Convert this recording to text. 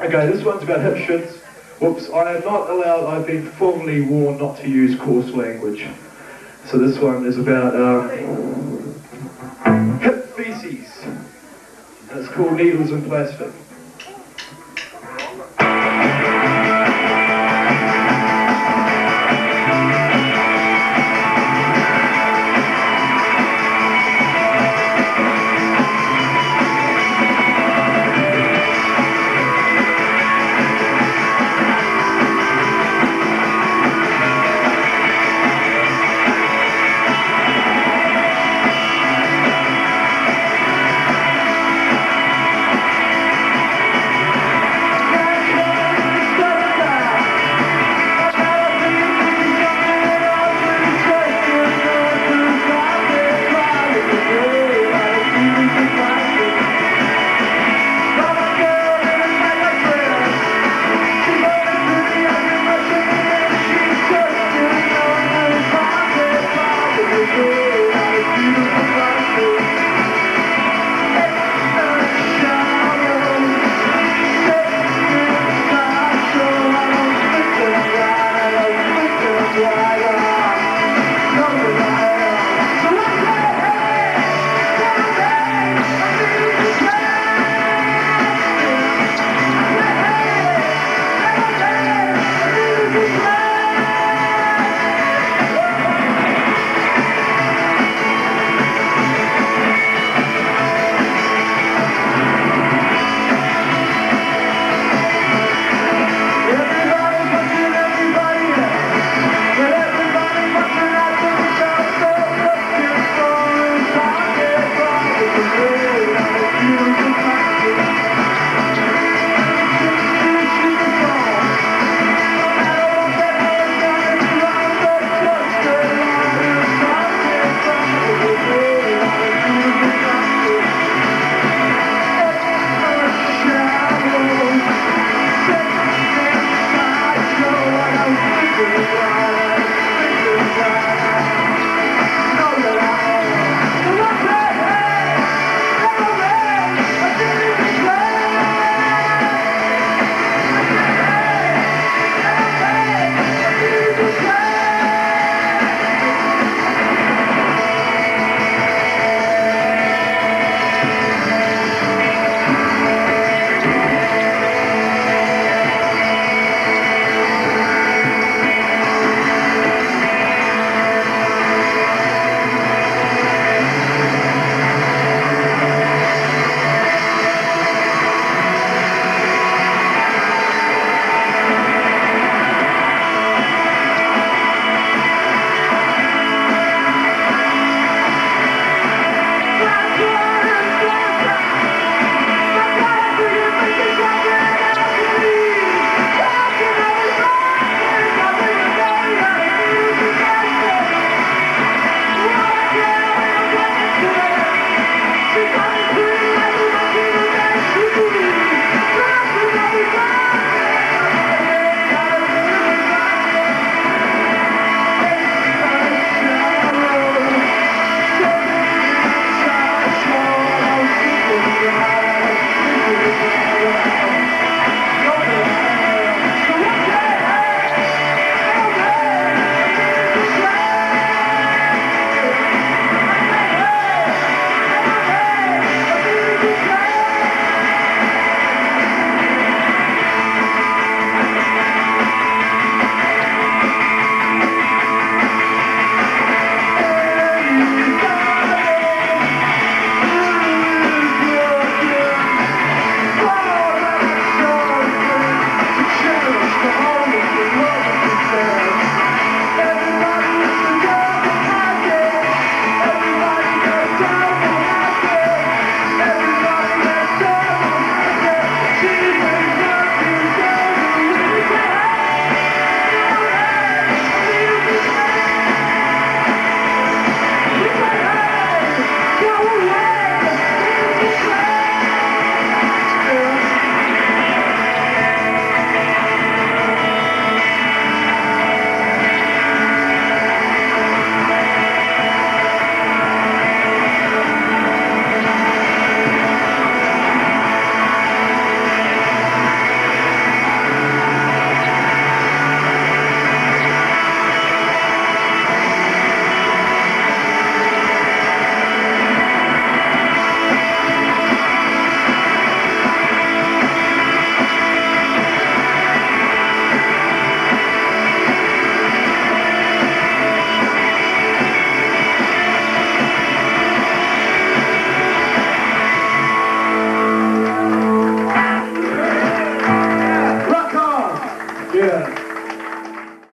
Okay, this one's about hipshits. Whoops, I am not allowed, I've been formally warned not to use coarse language. So this one is about um, hip feces. It's called Needles and Plastic.